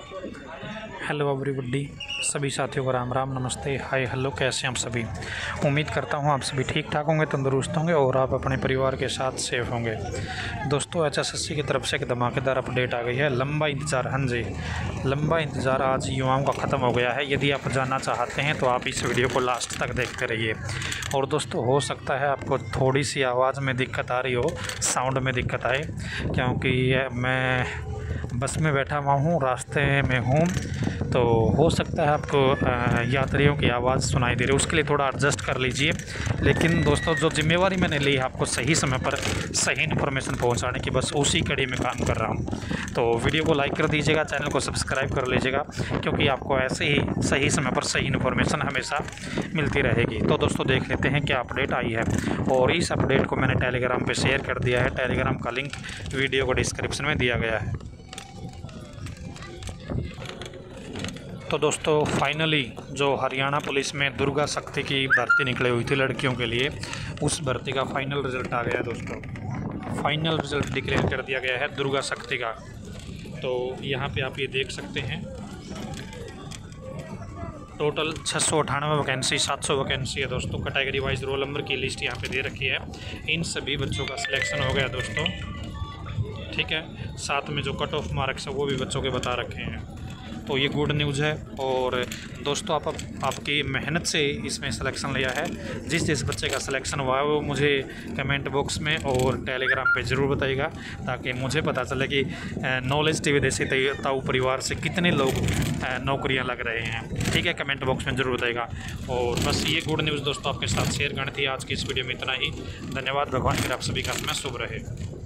Hello everybody सभी साथियों को राम राम, नमस्ते, हाय, हेलो, कैसे हैं आप सभी? उम्मीद करता हूँ आप सभी ठीक ठाक होंगे, तंदुरुस्त होंगे और आप अपने परिवार के साथ सेफ़ होंगे। दोस्तों, एच एस की तरफ़ से एक धमाकेदार अपडेट आ गई है, लंबा इंतज़ार हाँ जी, लंबा इंतज़ार आज युवाओं का ख़त्म हो गया है। यदि आप जानना चाहते हैं तो आप इस वीडियो को लास्ट तक देखते रहिए। और दोस्तों, हो सकता है आपको थोड़ी सी आवाज़ में दिक्कत आ रही हो साउंड में दिक्कत आए, क्योंकि मैं बस में बैठा हुआ हूँ, रास्ते में हूँ। तो हो सकता है आपको यात्रियों की आवाज़ सुनाई दे रही है। उसके लिए थोड़ा एडजस्ट कर लीजिए। लेकिन दोस्तों, जो जिम्मेवारी मैंने ली है आपको सही समय पर, सही इन्फॉर्मेशन पहुँचाने की, बस उसी कड़ी में काम कर रहा हूँ। तो वीडियो को लाइक कर दीजिएगा चैनल को सब्सक्राइब कर लीजिएगा, क्योंकि आपको ऐसे ही सही समय पर सही इन्फॉर्मेशन हमेशा मिलती रहेगी। तो दोस्तों, देख लेते हैं क्या अपडेट आई है। और इस अपडेट को मैंने टेलीग्राम पर शेयर कर दिया है। टेलीग्राम का लिंक वीडियो को डिस्क्रिप्शन में दिया गया है। तो दोस्तों फाइनली जो हरियाणा पुलिस में दुर्गा शक्ति की भर्ती निकली हुई थी लड़कियों के लिए, उस भर्ती का फाइनल रिज़ल्ट आ गया है दोस्तों। फाइनल रिज़ल्ट डिक्लेयर कर दिया गया है दुर्गा शक्ति का। तो यहाँ पे आप ये देख सकते हैं। टोटल छः सौ अठानवे वैकेंसी सात सौ वैकेंसी है दोस्तों। कैटेगरी वाइज रोल नंबर की लिस्ट यहाँ पे दे रखी है। इन सभी बच्चों का सिलेक्शन हो गया दोस्तों। ठीक है? साथ में जो कट ऑफ़ मार्क्स है, वो भी बच्चों के बता रखे हैं। तो ये गुड न्यूज़ है और दोस्तों, आप आपकी मेहनत से इसमें सिलेक्शन लिया है। जिस जिस बच्चे का सिलेक्शन हुआ है, वो मुझे कमेंट बॉक्स में और टेलीग्राम पे ज़रूर बताइएगा, ताकि मुझे पता चले कि नॉलेज टी वी देसी ताऊ परिवार से कितने लोग नौकरियाँ लग रहे हैं। ठीक है कमेंट बॉक्स में ज़रूर बताइएगा। और बस ये गुड न्यूज़ दोस्तों, आपके साथ शेयर करनी थी आज की इस वीडियो में इतना ही। धन्यवाद, भगवान फिर आप सभी का समय शुभ रहे।